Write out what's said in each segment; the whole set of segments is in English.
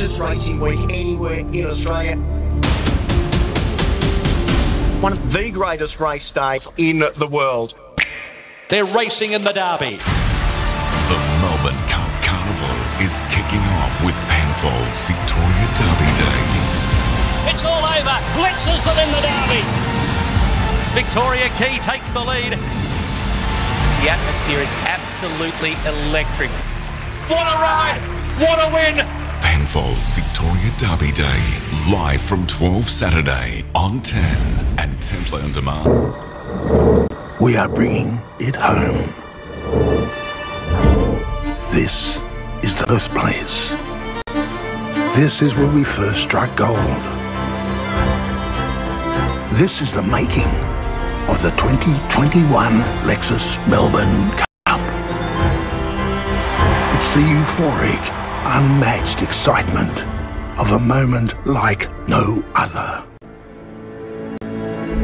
greatest racing week anywhere in Australia. One of the greatest race days in the world. They're racing in the Derby. The Melbourne Cup Carnival is kicking off with Penfolds Victoria Derby Day. It's all over. Blitzers are in the Derby. Victoria Key takes the lead. The atmosphere is absolutely electric. What a ride! What a win! Penfolds Victoria Derby Day, live from 12 Saturday on 10 and 10 Play on Demand. We are bringing it home. This is the birthplace. This is where we first struck gold. This is the making of the 2021 Lexus Melbourne Cup. It's the euphoric, unmatched excitement of a moment like no other.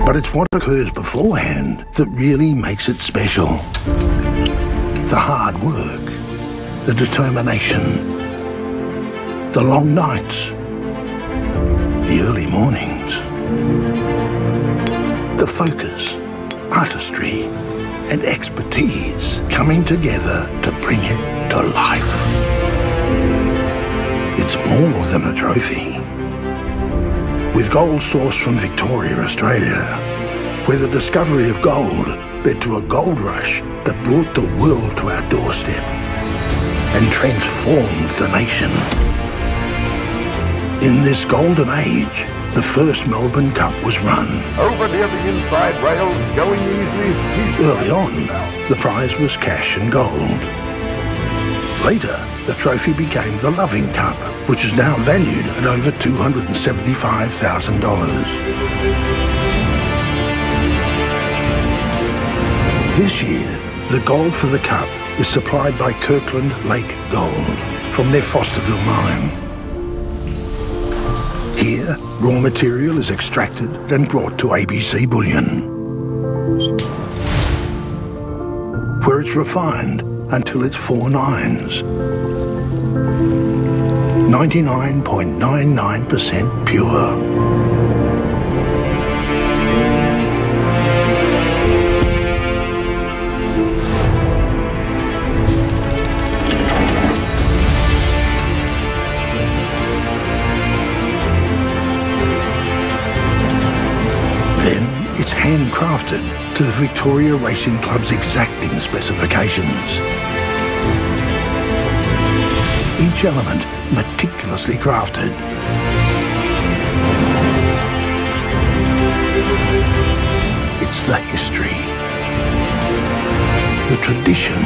But it's what occurs beforehand that really makes it special. The hard work, the determination, the long nights, the early mornings, the focus, artistry, and expertise coming together to bring it to life. It's more than a trophy. With gold sourced from Victoria, Australia, where the discovery of gold led to a gold rush that brought the world to our doorstep and transformed the nation. In this golden age, the first Melbourne Cup was run. Over near the inside rail, going easy. Early on, the prize was cash and gold. Later, the trophy became the Loving Cup, which is now valued at over $275,000. This year, the gold for the cup is supplied by Kirkland Lake Gold from their Fosterville mine. Here, raw material is extracted and brought to ABC Bullion, where it's refined until it's four nines. 99.99% pure. Then it's handcrafted to the Victoria Racing Club's exacting specifications. Each element meticulously crafted. It's the history, the tradition.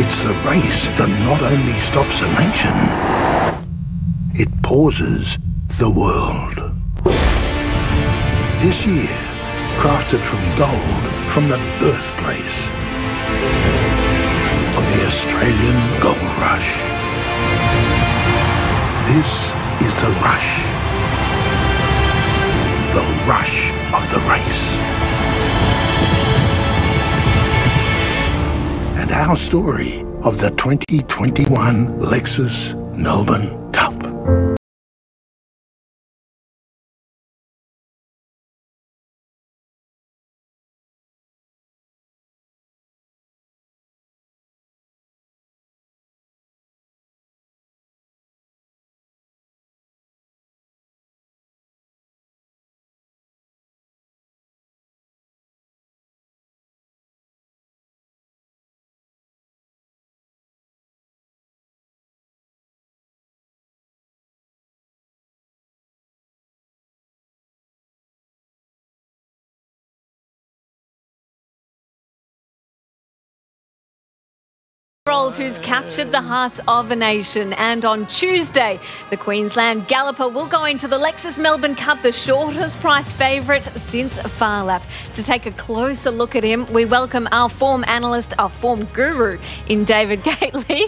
It's the race that not only stops a nation, it pauses the world. This year, crafted from gold from the birthplace of the Australian Gold Rush. This is the rush. The rush of the race. And our story of the 2021 Lexus Melbourne Cup. Old who's captured the hearts of a nation. And on Tuesday, the Queensland Galloper will go into the Lexus Melbourne Cup, the shortest price favourite since Phar Lap. To take a closer look at him, we welcome our form analyst, our form guru in David Gately.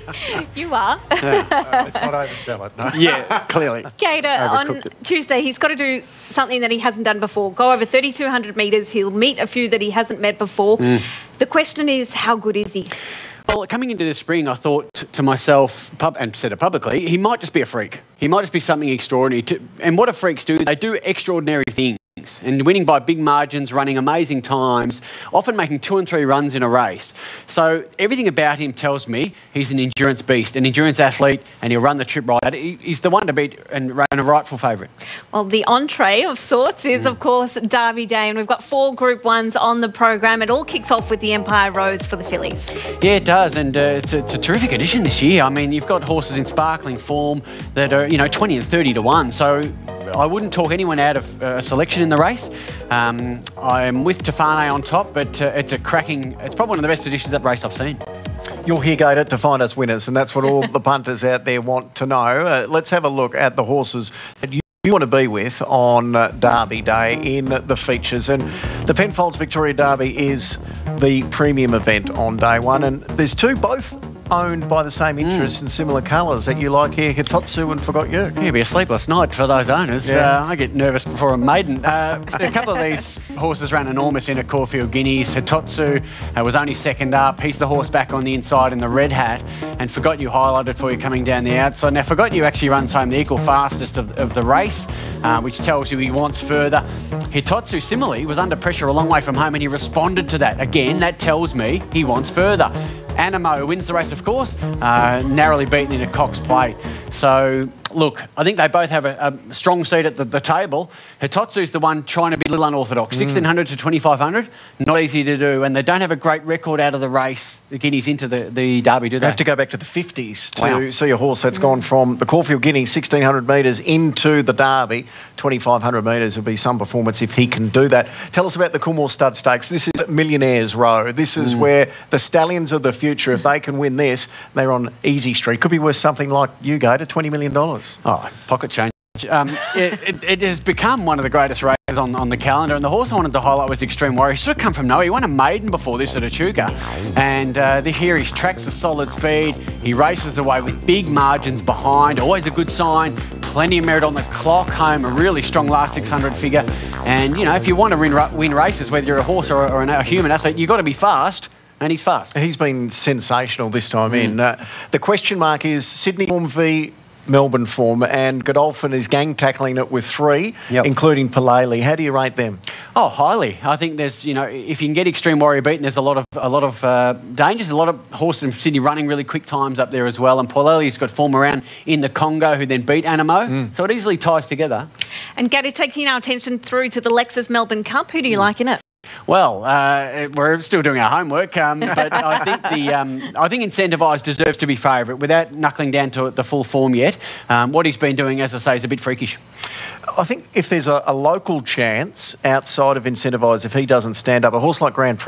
you are. Let's not oversell it. No. Yeah, clearly. Gator, on it. Tuesday, he's got to do something that he hasn't done before. Go over 3,200 metres. He'll meet a few that he hasn't met before. Mm. The question is, how good is he? Well, coming into the spring, I thought to myself, pub- and said it publicly, he might just be a freak. He might just be something extraordinary. To, and what do freaks do? They do extraordinary things. And winning by big margins, running amazing times, often making two and three runs in a race. So everything about him tells me he's an endurance beast, an endurance athlete, and he'll run the trip right. He- He's the one to beat and, a rightful favourite. Well, the entree of sorts is, of course, Derby Day, and we've got four Group Ones on the program. It all kicks off with the Empire Rose for the fillies. Yeah, it does, and uh, it's, a, it's a terrific addition this year. I mean, you've got horses in sparkling form that are, you know, 20 and 30 to 1, so I wouldn't talk anyone out of uh, a selection in the race. Um, I'm with Tefane on top, but uh, it's a cracking, it's probably one of the best additions of that race I've seen. You'll here, Gator, to find us winners, and that's what all the punters out there want to know. Uh, let's have a look at the horses that you you want to be with on uh, Derby Day in the features. And the Penfolds Victoria Derby is the premium event on day one. And there's two, both owned by the same interests in similar colours that you like here, Hitotsu and Forgot You. Yeah, it'd be a sleepless night for those owners. Yeah. Uh, I get nervous before a maiden. Uh, a couple of these horses ran enormous in at Caulfield Guineas. Hitotsu uh, was only second up. He's the horse back on the inside in the red hat. And Forgot You highlighted for you coming down the outside. Now, Forgot You actually runs home the equal fastest of, of the race, uh, which tells you he wants further. Hitotsu, similarly, was under pressure a long way from home and he responded to that. Again, that tells me he wants further. Anamoe wins the race, of course, uh, narrowly beaten in a Cox plate. So, look, I think they both have a, a strong seat at the, the table. Hitotsu's the one trying to be a little unorthodox. Mm. 1600 to 2500, not easy to do. And they don't have a great record out of the race, the Guineas into the, the Derby, do they? You they? have to go back to the 50s to Wow. see a horse that's gone from the Caulfield Guinea 1600 metres into the Derby 2500 metres would be some performance if he can do that. Tell us about the Coolmore Stud Stakes. This is Millionaires Row. This is mm. where the stallions of the future, if they can win this, they're on easy street. Could be worth something like you go to $20 million. Oh, pocket change. Um, it, it, it has become one of the greatest races on, on the calendar, and the horse I wanted to highlight was Extreme Warrior. He sort of come from nowhere. He won a maiden before this at Echuca, and uh, the, here he tracks a solid speed. He races away with big margins behind, always a good sign. Plenty of merit on the clock, home a really strong last 600 figure. And you know, if you want to win, win races, whether you're a horse or, or an- a human athlete, you've got to be fast, and he's fast. He's been sensational this time in. Uh, the question mark is Sydney form v Melbourne form, and Godolphin is gang tackling it with three, Yep. including Paulele. How do you rate them? Oh, highly. I think there's, you know, if you can get Extreme Warrior beaten, there's a lot of a lot of uh, dangers. A lot of horses in Sydney running really quick times up there as well. And Paulele's got form around in the Congo, who then beat Anamoe. So it easily ties together. And Gary, taking our attention through to the Lexus Melbourne Cup, who do you like in it? Well, uh, we're still doing our homework, um, but I think the um, I think Incentivised deserves to be favourite without knuckling down to the full form yet. Um, what he's been doing, as I say, is a bit freakish. I think if there's a, a local chance outside of Incentivised, if he doesn't stand up, a horse like Grand Promise